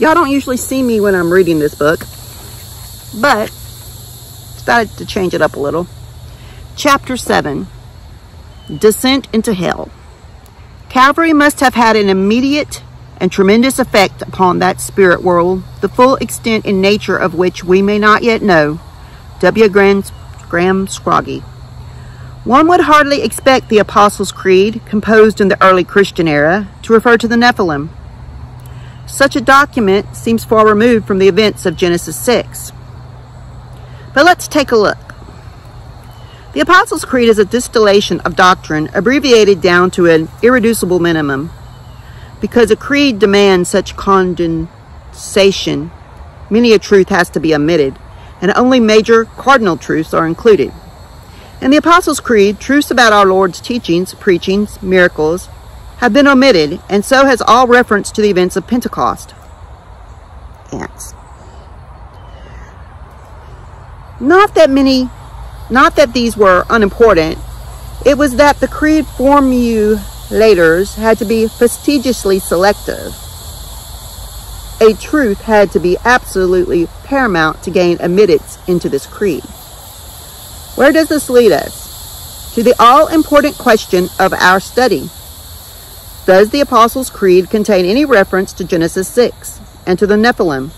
Y'all don't usually see me when I'm reading this book, but decided to change it up a little. Chapter 7 Descent into Hell. Calvary must have had an immediate and tremendous effect upon that spirit world, the full extent and nature of which we may not yet know. W. Graham, Graham Scroggie. One would hardly expect the Apostles' Creed, composed in the early Christian era, to refer to the Nephilim. Such a document seems far removed from the events of Genesis 6. But let's take a look. The Apostles' Creed is a distillation of doctrine abbreviated down to an irreducible minimum. Because a creed demands such condensation, many a truth has to be omitted, and only major cardinal truths are included. In the Apostles' Creed, truths about our Lord's teachings, preachings, miracles have been omitted, and so has all reference to the events of Pentecost. Ants. Not that many, not that these were unimportant, it was that the creed formulators had to be fastidiously selective. A truth had to be absolutely paramount to gain admittance into this creed. Where does this lead us? To the all-important question of our study. Does the Apostles' Creed contain any reference to Genesis 6 and to the Nephilim?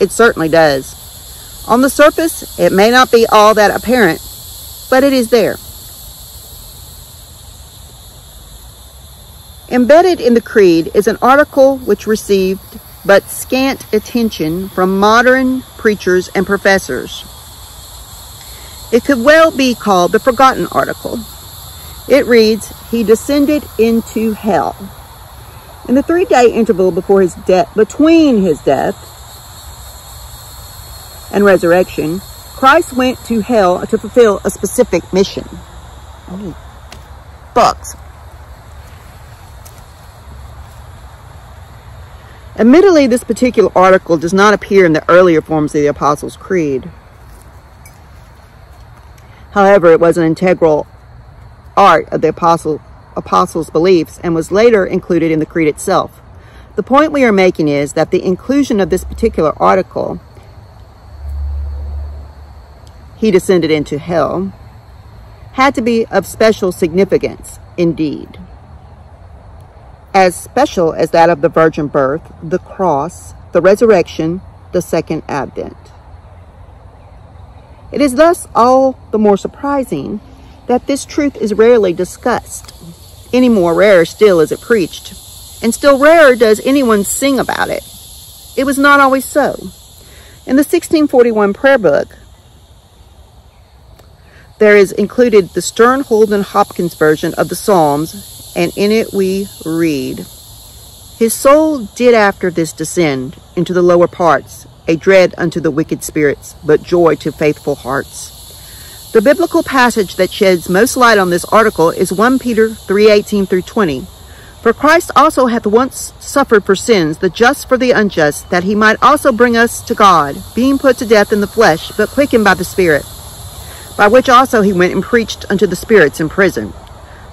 It certainly does. On the surface, it may not be all that apparent, but it is there. Embedded in the Creed is an article which received but scant attention from modern preachers and professors. It could well be called the forgotten article. It reads, He descended into hell. In the three-day interval before his death, between his death and resurrection, Christ went to hell to fulfill a specific mission. Oh, books. Admittedly, this particular article does not appear in the earlier forms of the Apostles' Creed. However, it was an integral art of the apostle, apostles' beliefs and was later included in the creed itself. The point we are making is that the inclusion of this particular article, he descended into hell, had to be of special significance indeed. As special as that of the virgin birth, the cross, the resurrection, the second advent. It is thus all the more surprising that this truth is rarely discussed. Any more rare still is it preached, and still rarer does anyone sing about it. It was not always so. In the 1641 prayer book, there is included the Sternhold and Hopkins version of the Psalms, and in it we read, His soul did after this descend into the lower parts, a dread unto the wicked spirits, but joy to faithful hearts. The biblical passage that sheds most light on this article is 1 Peter 3:18 through 20. For Christ also hath once suffered for sins, the just for the unjust, that he might also bring us to God, being put to death in the flesh, but quickened by the Spirit. By which also he went and preached unto the spirits in prison,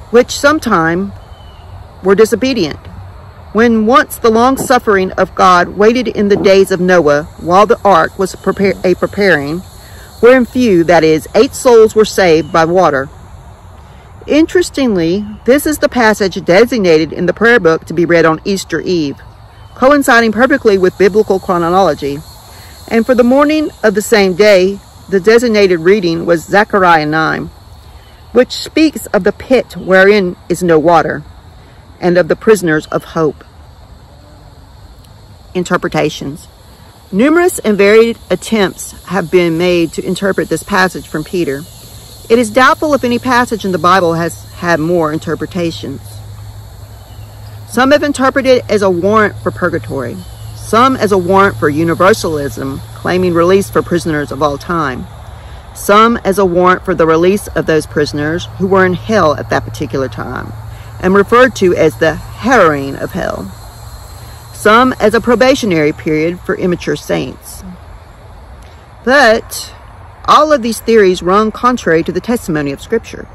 which sometime were disobedient, when once the long suffering of God waited in the days of Noah, while the ark was a preparing, wherein few, that is, eight souls were saved by water. Interestingly, this is the passage designated in the prayer book to be read on Easter Eve, coinciding perfectly with biblical chronology. And for the morning of the same day, the designated reading was Zechariah 9, which speaks of the pit wherein is no water, and of the prisoners of hope. Interpretations. Numerous and varied attempts have been made to interpret this passage from Peter. It is doubtful if any passage in the Bible has had more interpretations. Some have interpreted it as a warrant for purgatory, some as a warrant for universalism, claiming release for prisoners of all time, some as a warrant for the release of those prisoners who were in hell at that particular time, and referred to as the harrowing of hell some as a probationary period for immature saints. But all of these theories run contrary to the testimony of Scripture.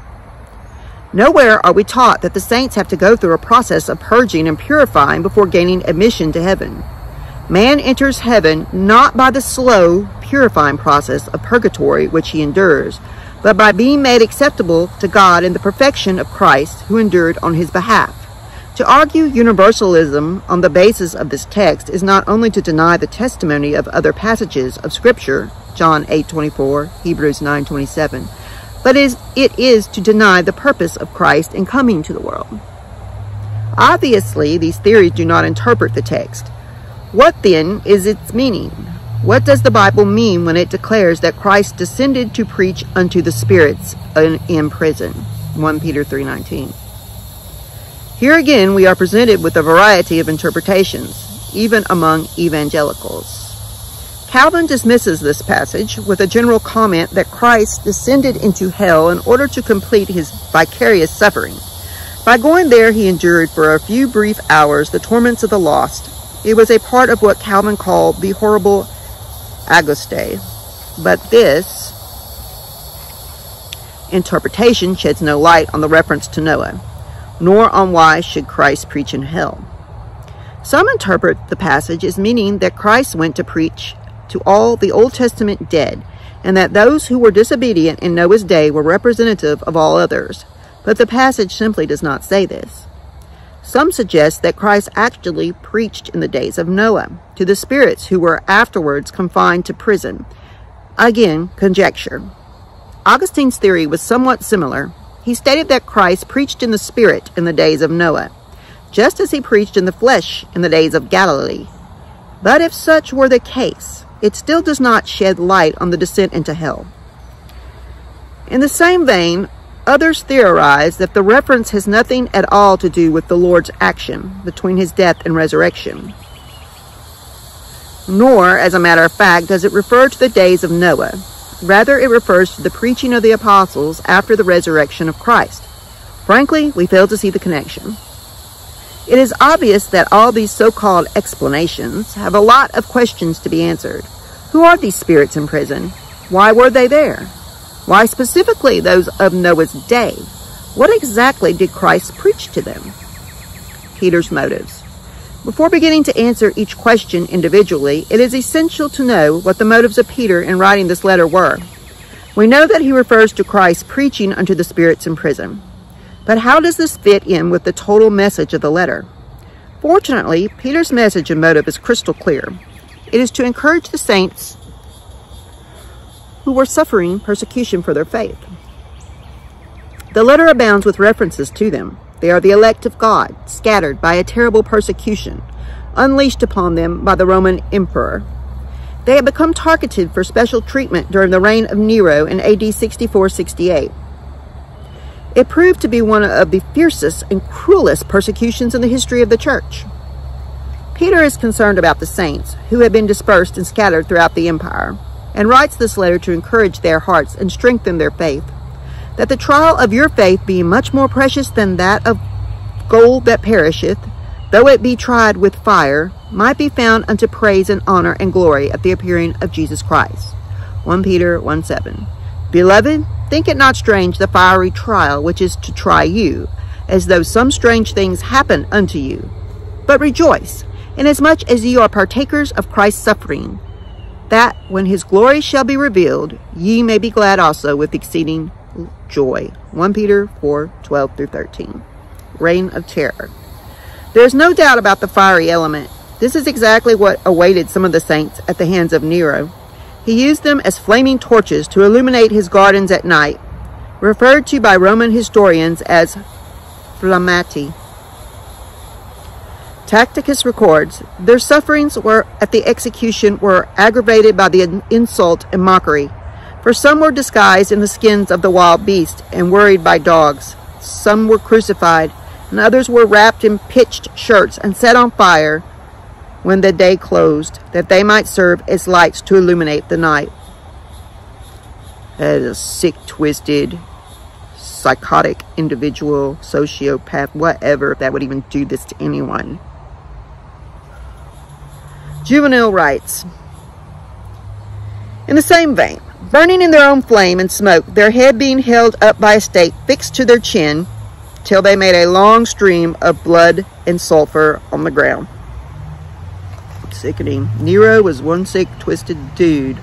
Nowhere are we taught that the saints have to go through a process of purging and purifying before gaining admission to heaven. Man enters heaven not by the slow, purifying process of purgatory which he endures, but by being made acceptable to God in the perfection of Christ who endured on his behalf. To argue universalism on the basis of this text is not only to deny the testimony of other passages of Scripture, John 8:24, Hebrews 9:27, but is, it is to deny the purpose of Christ in coming to the world. Obviously, these theories do not interpret the text. What then is its meaning? What does the Bible mean when it declares that Christ descended to preach unto the spirits in, in prison? 1 Peter 3:19. Here again we are presented with a variety of interpretations, even among evangelicals. Calvin dismisses this passage with a general comment that Christ descended into hell in order to complete his vicarious suffering. By going there, he endured for a few brief hours the torments of the lost. It was a part of what Calvin called the horrible Angustiae. But this interpretation sheds no light on the reference to Noah, nor on why should Christ preach in hell. Some interpret the passage as meaning that Christ went to preach to all the Old Testament dead, and that those who were disobedient in Noah's day were representative of all others. But the passage simply does not say this. Some suggest that Christ actually preached in the days of Noah to the spirits who were afterwards confined to prison. Again, conjecture. Augustine's theory was somewhat similar. He stated that Christ preached in the spirit in the days of Noah, just as he preached in the flesh in the days of Galilee. But if such were the case, it still does not shed light on the descent into hell. In the same vein, Others theorize that the reference has nothing at all to do with the Lord's action between his death and resurrection. Nor, as a matter of fact, does it refer to the days of Noah. Rather, it refers to the preaching of the apostles after the resurrection of Christ. Frankly, we fail to see the connection. It is obvious that all these so-called explanations have a lot of questions to be answered. Who are these spirits in prison? Why were they there? Why specifically those of Noah's day? What exactly did Christ preach to them? Peter's motives. Before beginning to answer each question individually, it is essential to know what the motives of Peter in writing this letter were. We know that he refers to Christ preaching unto the spirits in prison. But how does this fit in with the total message of the letter? Fortunately, Peter's message and motive is crystal clear. It is to encourage the saints who were suffering persecution for their faith. The letter abounds with references to them. They are the elect of God, scattered by a terrible persecution, unleashed upon them by the Roman emperor. They had become targeted for special treatment during the reign of Nero in AD 64-68. It proved to be one of the fiercest and cruelest persecutions in the history of the church. Peter is concerned about the saints, who had been dispersed and scattered throughout the empire and writes this letter to encourage their hearts and strengthen their faith. That the trial of your faith being much more precious than that of gold that perisheth, though it be tried with fire, might be found unto praise and honor and glory at the appearing of Jesus Christ. 1 Peter 1 7. Beloved, think it not strange the fiery trial which is to try you, as though some strange things happen unto you. But rejoice, inasmuch as ye are partakers of Christ's suffering, that when his glory shall be revealed, ye may be glad also with exceeding joy. 1 Peter 4, 12 through 13. Reign of terror. There is no doubt about the fiery element. This is exactly what awaited some of the saints at the hands of Nero. He used them as flaming torches to illuminate his gardens at night, referred to by Roman historians as flammati. Tacitus records, their sufferings were at the execution were aggravated by the insult and mockery. For some were disguised in the skins of the wild beast and worried by dogs. Some were crucified, and others were wrapped in pitched shirts and set on fire when the day closed, that they might serve as lights to illuminate the night. That is a sick, twisted, psychotic individual, sociopath, whatever, that would even do this to anyone. Juvenal writes, In the same vein, burning in their own flame and smoke, their head being held up by a stake fixed to their chin, till they made a long stream of blood and sulfur on the ground. sickening. Nero was one sick, twisted dude.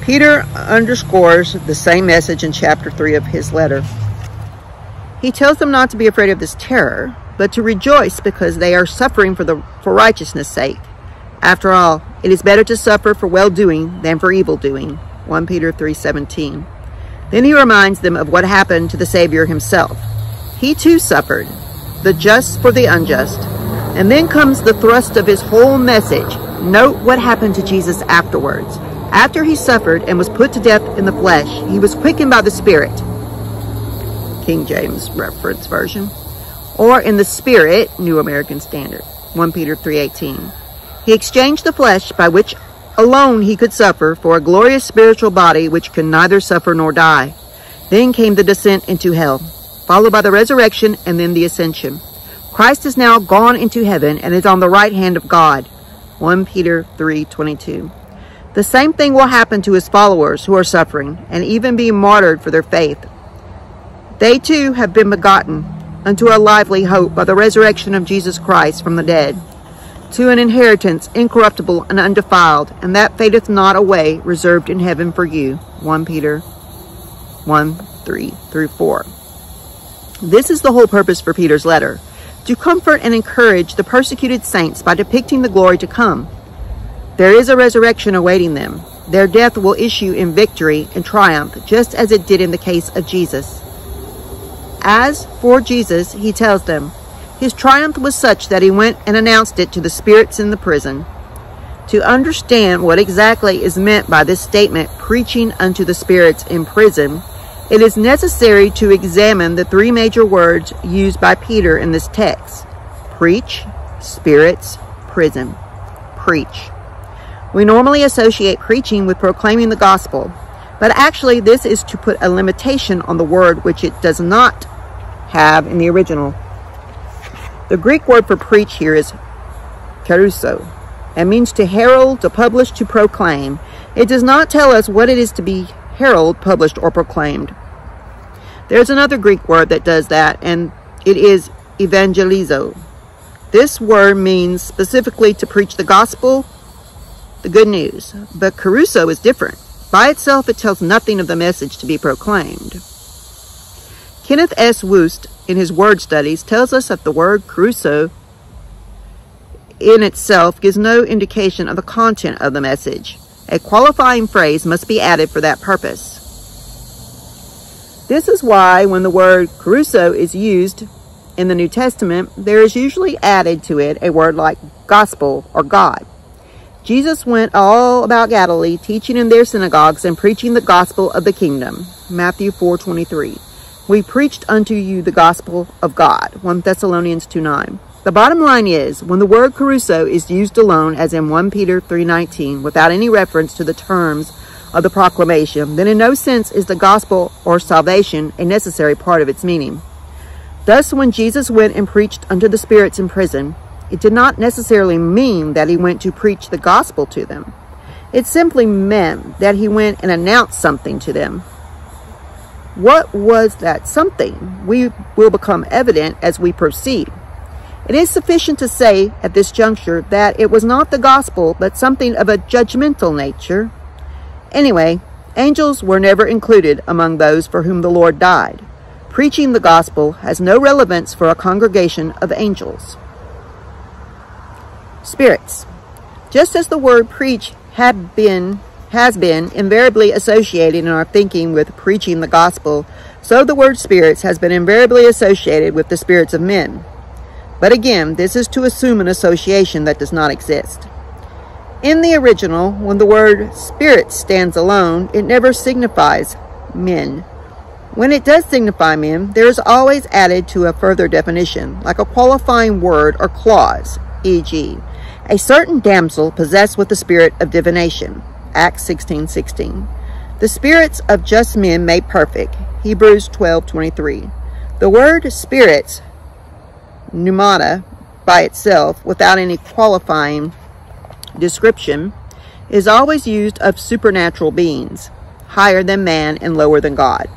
Peter underscores the same message in chapter 3 of his letter. He tells them not to be afraid of this terror, but to rejoice because they are suffering for, the, for righteousness' sake. After all, it is better to suffer for well-doing than for evil-doing. 1 Peter 3.17 Then he reminds them of what happened to the Savior himself. He too suffered, the just for the unjust. And then comes the thrust of his whole message. Note what happened to Jesus afterwards. After he suffered and was put to death in the flesh, he was quickened by the Spirit. King James reference version. Or in the Spirit, New American Standard. 1 Peter 3.18. He exchanged the flesh by which alone he could suffer for a glorious spiritual body which can neither suffer nor die. Then came the descent into hell, followed by the resurrection and then the ascension. Christ is now gone into heaven and is on the right hand of God. 1 Peter 3:22. The same thing will happen to his followers who are suffering and even being martyred for their faith. They too have been begotten unto a lively hope by the resurrection of Jesus Christ from the dead to an inheritance incorruptible and undefiled, and that fadeth not away, reserved in heaven for you. 1 Peter 1 3 through 4. This is the whole purpose for Peter's letter to comfort and encourage the persecuted saints by depicting the glory to come. There is a resurrection awaiting them. Their death will issue in victory and triumph, just as it did in the case of Jesus. As for Jesus, he tells them, his triumph was such that he went and announced it to the spirits in the prison. To understand what exactly is meant by this statement, preaching unto the spirits in prison, it is necessary to examine the three major words used by Peter in this text. Preach, spirits, prison. Preach. We normally associate preaching with proclaiming the gospel, but actually this is to put a limitation on the word which it does not have in the original. The Greek word for preach here is kerusso and means to herald, to publish, to proclaim. It does not tell us what it is to be heralded, published, or proclaimed. There's another Greek word that does that, and it is evangelizo. This word means specifically to preach the gospel, the good news. But kerusso is different. By itself, it tells nothing of the message to be proclaimed. Kenneth S. Wuest, in his word studies, tells us that the word kerusso in itself gives no indication of the content of the message. A qualifying phrase must be added for that purpose. This is why when the word kerusso is used in the New Testament, there is usually added to it a word like gospel or God. Jesus went all about Galilee, teaching in their synagogues and preaching the gospel of the kingdom. Matthew 4.23 we preached unto you the gospel of God. 1 Thessalonians 2 9. The bottom line is, when the word kerusso is used alone, as in 1 Peter 3.19, without any reference to the terms of the proclamation, then in no sense is the gospel or salvation a necessary part of its meaning. Thus, when Jesus went and preached unto the spirits in prison, it did not necessarily mean that he went to preach the gospel to them. It simply meant that he went and announced something to them, what was that something? We will become evident as we proceed. It is sufficient to say at this juncture that it was not the gospel, but something of a judgmental nature. Anyway, angels were never included among those for whom the Lord died. Preaching the gospel has no relevance for a congregation of angels. Spirits. Just as the word preach had been has been invariably associated in our thinking with preaching the gospel, so the word spirits has been invariably associated with the spirits of men. But again, this is to assume an association that does not exist. In the original, when the word spirit stands alone, it never signifies men. When it does signify men, there is always added to a further definition, like a qualifying word or clause, e.g., a certain damsel possessed with the spirit of divination. Acts 16, 16. The spirits of just men made perfect. Hebrews 12, 23. The word spirits, pneumata, by itself, without any qualifying description, is always used of supernatural beings, higher than man and lower than God.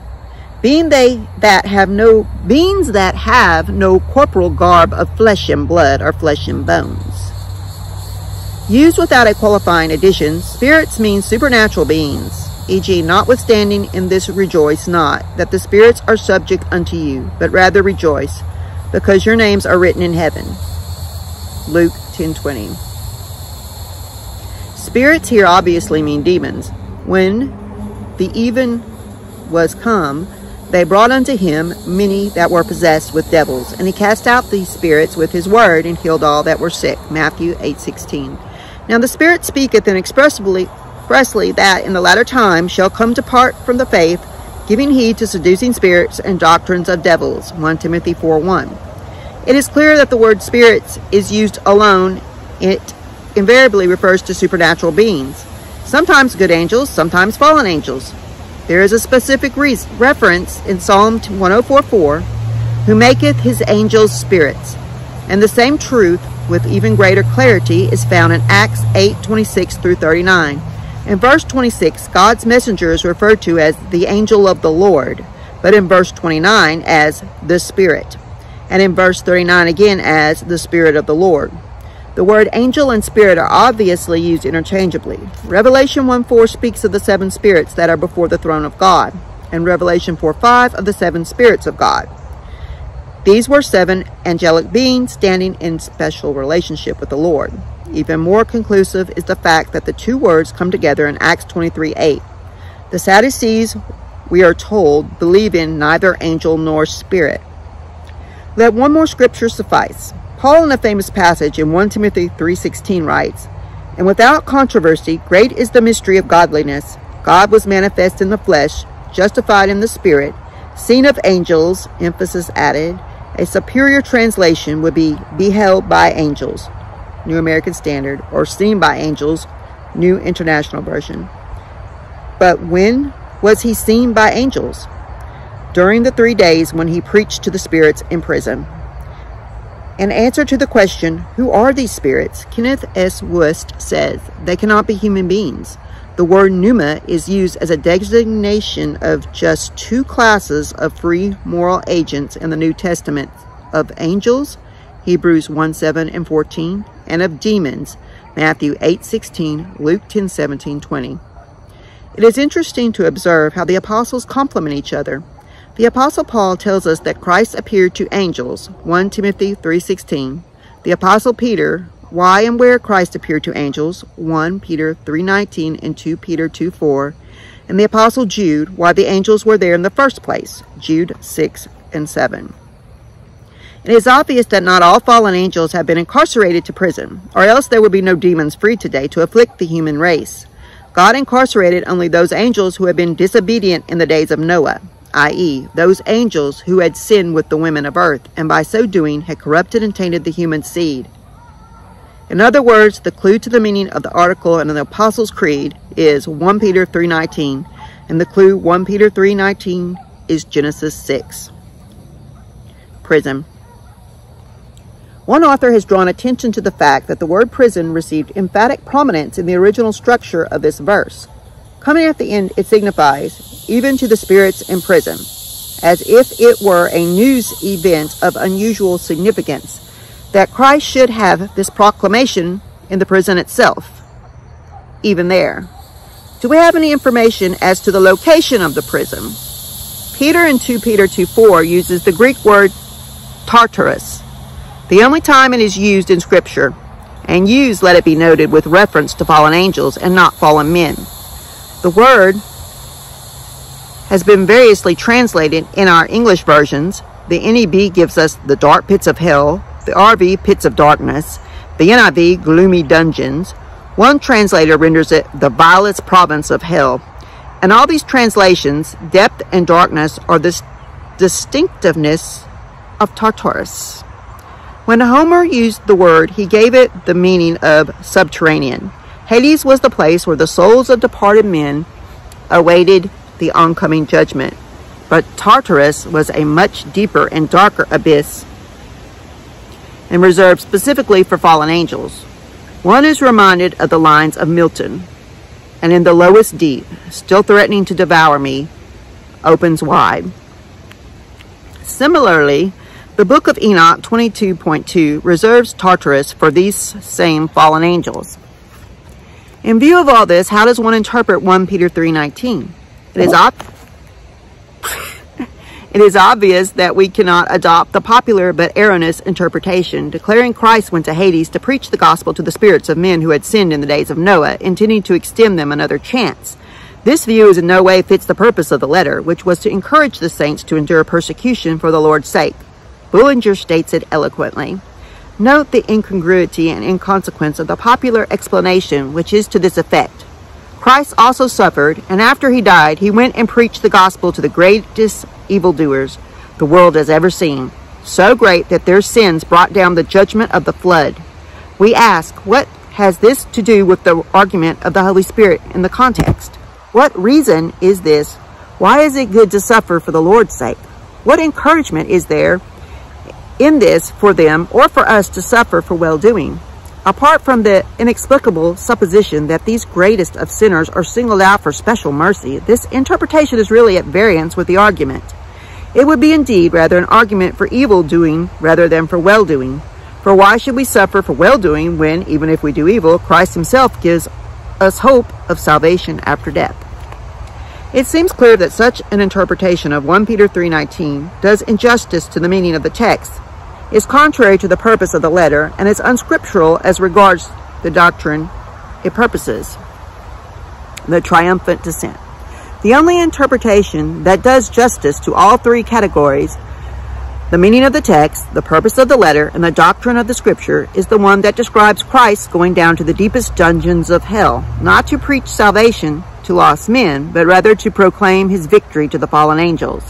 being they that have no beings that have no corporal garb of flesh and blood or flesh and bones. Used without a qualifying addition, spirits mean supernatural beings, e.g., notwithstanding in this rejoice not that the spirits are subject unto you, but rather rejoice, because your names are written in heaven. Luke 10:20. Spirits here obviously mean demons. When the even was come, they brought unto him many that were possessed with devils, and he cast out these spirits with his word and healed all that were sick. Matthew 8:16. Now the Spirit speaketh inexpressibly expressly that in the latter time shall come to part from the faith, giving heed to seducing spirits and doctrines of devils. 1 Timothy 4:1. It is clear that the word spirits is used alone. It invariably refers to supernatural beings, sometimes good angels, sometimes fallen angels. There is a specific re reference in Psalm 104:4, who maketh his angels spirits. And the same truth, with even greater clarity, is found in Acts 8:26 through 39. In verse 26, God's messenger is referred to as the angel of the Lord, but in verse 29 as the Spirit, and in verse 39 again as the Spirit of the Lord. The word angel and spirit are obviously used interchangeably. Revelation 1:4 speaks of the seven spirits that are before the throne of God, and Revelation 4:5 of the seven spirits of God. These were seven angelic beings standing in special relationship with the Lord. Even more conclusive is the fact that the two words come together in Acts 23:8. The Sadducees, we are told, believe in neither angel nor spirit. Let one more scripture suffice. Paul in a famous passage in 1 Timothy 3:16 writes, "And without controversy, great is the mystery of godliness. God was manifest in the flesh, justified in the spirit, seen of angels, emphasis added. A superior translation would be beheld by angels, New American Standard, or seen by angels, New International Version. But when was he seen by angels? During the three days when he preached to the spirits in prison. In answer to the question, who are these spirits? Kenneth S. Wuest says, they cannot be human beings. The word pneuma is used as a designation of just two classes of free moral agents in the New Testament, of angels, Hebrews 1, 7 and 14, and of demons, Matthew 8, 16, Luke 10, 17, 20. It is interesting to observe how the apostles complement each other. The Apostle Paul tells us that Christ appeared to angels, 1 Timothy 3.16. The Apostle Peter, why and where Christ appeared to angels, 1 Peter 3.19 and 2 Peter 2.4. And the Apostle Jude, why the angels were there in the first place, Jude 6 and 7. It is obvious that not all fallen angels have been incarcerated to prison, or else there would be no demons free today to afflict the human race. God incarcerated only those angels who had been disobedient in the days of Noah i.e., those angels who had sinned with the women of earth, and by so doing had corrupted and tainted the human seed. In other words, the clue to the meaning of the article in the Apostles' Creed is 1 Peter 3.19, and the clue 1 Peter 3.19 is Genesis 6. Prison. One author has drawn attention to the fact that the word prison received emphatic prominence in the original structure of this verse. Coming at the end, it signifies, even to the spirits in prison, as if it were a news event of unusual significance, that Christ should have this proclamation in the prison itself, even there. Do we have any information as to the location of the prison? Peter in 2 Peter 2.4 uses the Greek word Tartarus, the only time it is used in Scripture, and used, let it be noted, with reference to fallen angels and not fallen men. The word has been variously translated in our English versions. The NEB gives us the dark pits of hell, the RV pits of darkness, the NIV gloomy dungeons. One translator renders it the vilest province of hell. In all these translations, depth and darkness are the distinctiveness of Tartarus. When Homer used the word, he gave it the meaning of subterranean. Hades was the place where the souls of departed men awaited the oncoming judgment. But Tartarus was a much deeper and darker abyss and reserved specifically for fallen angels. One is reminded of the lines of Milton, and in the lowest deep, still threatening to devour me, opens wide. Similarly, the book of Enoch 22.2 reserves Tartarus for these same fallen angels. In view of all this, how does one interpret 1 Peter 3.19? It is ob- It is obvious that we cannot adopt the popular but erroneous interpretation, declaring Christ went to Hades to preach the gospel to the spirits of men who had sinned in the days of Noah, intending to extend them another chance. This view is in no way fits the purpose of the letter, which was to encourage the saints to endure persecution for the Lord's sake. Bullinger states it eloquently. Note the incongruity and inconsequence of the popular explanation, which is to this effect. Christ also suffered, and after he died, he went and preached the gospel to the greatest evildoers the world has ever seen, so great that their sins brought down the judgment of the flood. We ask, what has this to do with the argument of the Holy Spirit in the context? What reason is this? Why is it good to suffer for the Lord's sake? What encouragement is there in this for them or for us to suffer for well-doing? Apart from the inexplicable supposition that these greatest of sinners are singled out for special mercy, this interpretation is really at variance with the argument. It would be indeed rather an argument for evil doing rather than for well doing. For why should we suffer for well doing when, even if we do evil, Christ himself gives us hope of salvation after death? It seems clear that such an interpretation of 1 Peter 3.19 does injustice to the meaning of the text is contrary to the purpose of the letter and is unscriptural as regards the doctrine it purposes, the triumphant descent. The only interpretation that does justice to all three categories, the meaning of the text, the purpose of the letter, and the doctrine of the scripture, is the one that describes Christ going down to the deepest dungeons of hell, not to preach salvation to lost men, but rather to proclaim his victory to the fallen angels.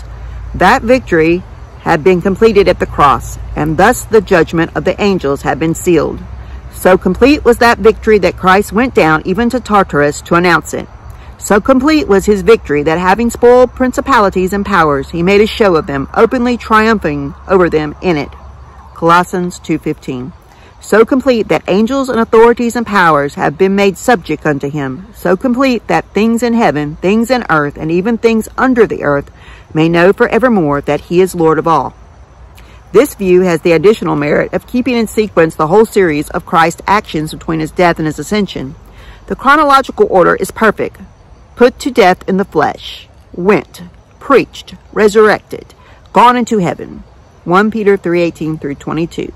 That victory had been completed at the cross, and thus the judgment of the angels had been sealed. So complete was that victory that Christ went down even to Tartarus to announce it. So complete was his victory that having spoiled principalities and powers, he made a show of them, openly triumphing over them in it. Colossians 2.15 So complete that angels and authorities and powers have been made subject unto him. So complete that things in heaven, things in earth, and even things under the earth may know forevermore that he is Lord of all. This view has the additional merit of keeping in sequence the whole series of Christ's actions between his death and his ascension. The chronological order is perfect. Put to death in the flesh, went, preached, resurrected, gone into heaven. 1 Peter 3:18 through 22.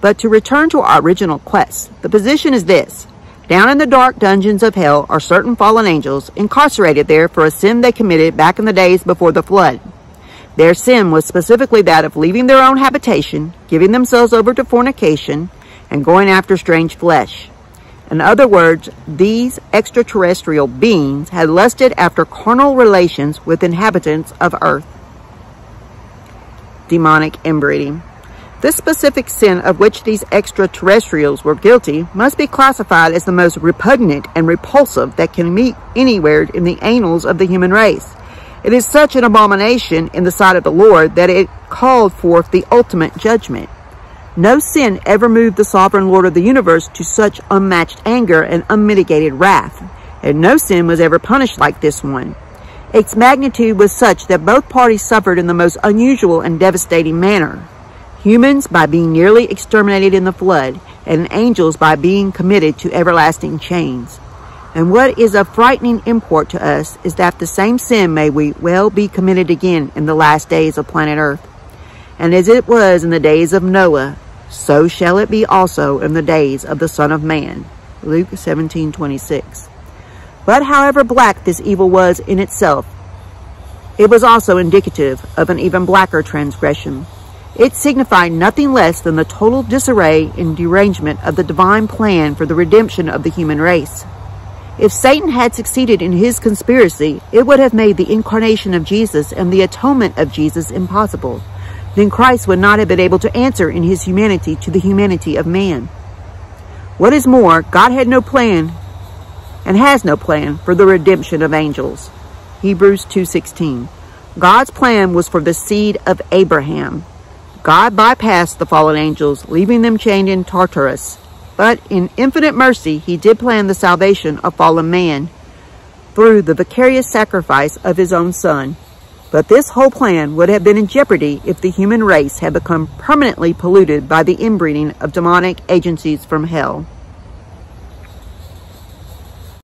But to return to our original quest, the position is this. Down in the dark dungeons of hell are certain fallen angels incarcerated there for a sin they committed back in the days before the flood. Their sin was specifically that of leaving their own habitation, giving themselves over to fornication, and going after strange flesh. In other words, these extraterrestrial beings had lusted after carnal relations with inhabitants of earth. Demonic inbreeding. This specific sin of which these extraterrestrials were guilty must be classified as the most repugnant and repulsive that can meet anywhere in the annals of the human race. It is such an abomination in the sight of the Lord that it called forth the ultimate judgment. No sin ever moved the sovereign Lord of the universe to such unmatched anger and unmitigated wrath, and no sin was ever punished like this one. Its magnitude was such that both parties suffered in the most unusual and devastating manner humans by being nearly exterminated in the flood, and angels by being committed to everlasting chains. And what is of frightening import to us is that the same sin may we well be committed again in the last days of planet Earth. And as it was in the days of Noah, so shall it be also in the days of the Son of Man. Luke 17:26. But however black this evil was in itself, it was also indicative of an even blacker transgression it signified nothing less than the total disarray and derangement of the divine plan for the redemption of the human race. If Satan had succeeded in his conspiracy, it would have made the incarnation of Jesus and the atonement of Jesus impossible. Then Christ would not have been able to answer in his humanity to the humanity of man. What is more, God had no plan and has no plan for the redemption of angels. Hebrews 2.16 God's plan was for the seed of Abraham, God bypassed the fallen angels, leaving them chained in Tartarus. But in infinite mercy, he did plan the salvation of fallen man through the vicarious sacrifice of his own son. But this whole plan would have been in jeopardy if the human race had become permanently polluted by the inbreeding of demonic agencies from hell.